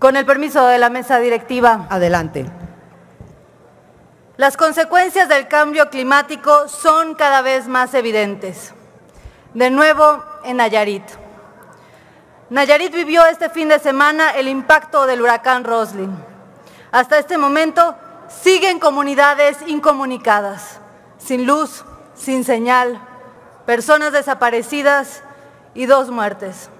Con el permiso de la mesa directiva. Adelante. Las consecuencias del cambio climático son cada vez más evidentes. De nuevo, en Nayarit. Nayarit vivió este fin de semana el impacto del huracán Roslin. Hasta este momento siguen comunidades incomunicadas, sin luz, sin señal, personas desaparecidas y dos muertes.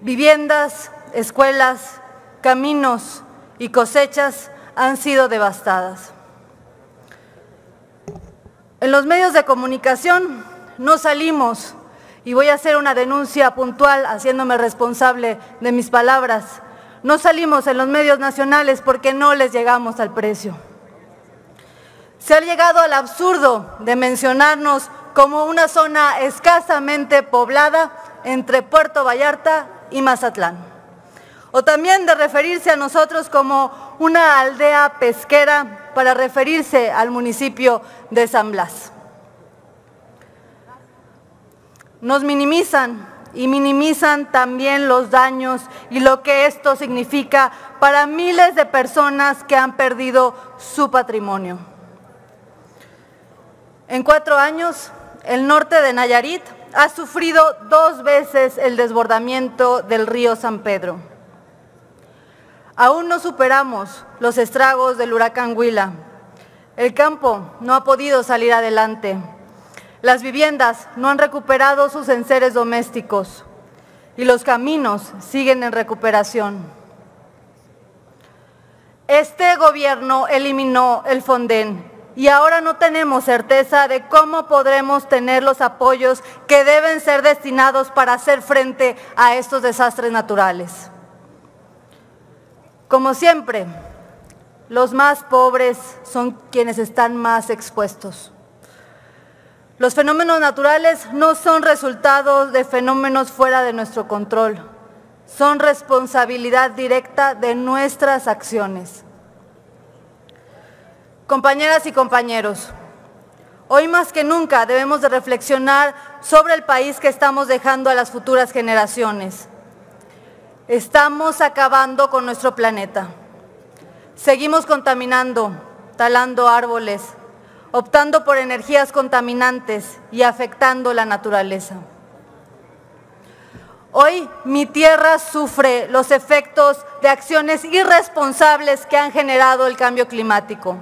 Viviendas, escuelas, caminos y cosechas han sido devastadas. En los medios de comunicación no salimos, y voy a hacer una denuncia puntual haciéndome responsable de mis palabras, no salimos en los medios nacionales porque no les llegamos al precio. Se ha llegado al absurdo de mencionarnos como una zona escasamente poblada entre Puerto Vallarta y Mazatlán. O también de referirse a nosotros como una aldea pesquera para referirse al municipio de San Blas. Nos minimizan y minimizan también los daños y lo que esto significa para miles de personas que han perdido su patrimonio. En cuatro años, el norte de Nayarit ha sufrido dos veces el desbordamiento del río San Pedro. Aún no superamos los estragos del huracán Huila. El campo no ha podido salir adelante. Las viviendas no han recuperado sus enseres domésticos y los caminos siguen en recuperación. Este gobierno eliminó el Fonden y ahora no tenemos certeza de cómo podremos tener los apoyos que deben ser destinados para hacer frente a estos desastres naturales. Como siempre, los más pobres son quienes están más expuestos. Los fenómenos naturales no son resultados de fenómenos fuera de nuestro control, son responsabilidad directa de nuestras acciones. Compañeras y compañeros, hoy más que nunca debemos de reflexionar sobre el país que estamos dejando a las futuras generaciones. Estamos acabando con nuestro planeta. Seguimos contaminando, talando árboles, optando por energías contaminantes y afectando la naturaleza. Hoy mi tierra sufre los efectos de acciones irresponsables que han generado el cambio climático.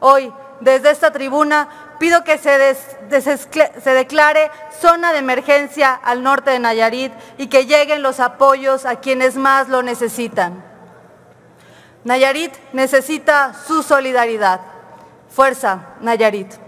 Hoy, desde esta tribuna, pido que se, declare zona de emergencia al norte de Nayarit y que lleguen los apoyos a quienes más lo necesitan. Nayarit necesita su solidaridad. Fuerza, Nayarit.